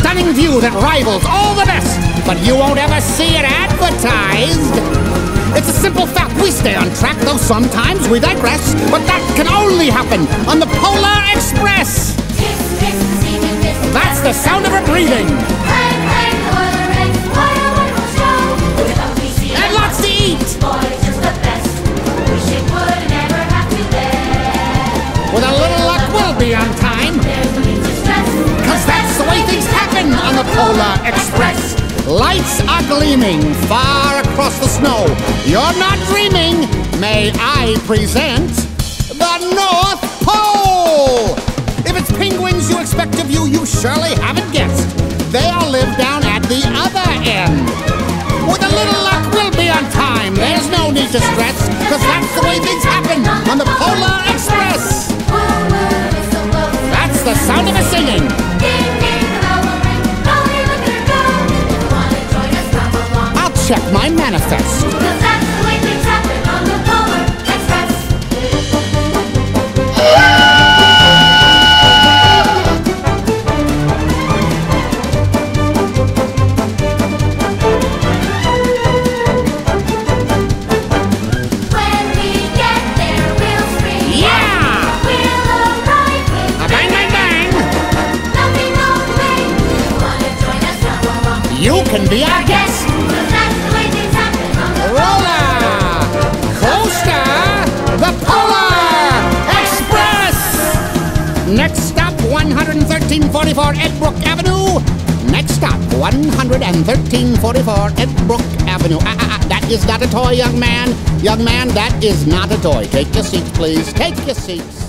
stunning view that rivals all the best, but you won't ever see it advertised. It's a simple fact we stay on track, though sometimes we digress. But that can only happen on the Polar Express. That's the sound of her breathing. To eat. With a little luck, we'll be on time. Polar Express. Lights are gleaming far across the snow. You're not dreaming. May I present the North Pole? If it's penguins you expect to view, you surely haven't guessed. They all live down at the other end. With a little luck, we'll be on time. There's no need to stress, the my manifest. you wanna join us, come along. You can be our guest. 11344 Edbrook Avenue. Next stop, 11344 Edbrook Avenue. Ah, ah, ah, that is not a toy, young man. Young man, that is not a toy. Take your seats, please. Take your seats.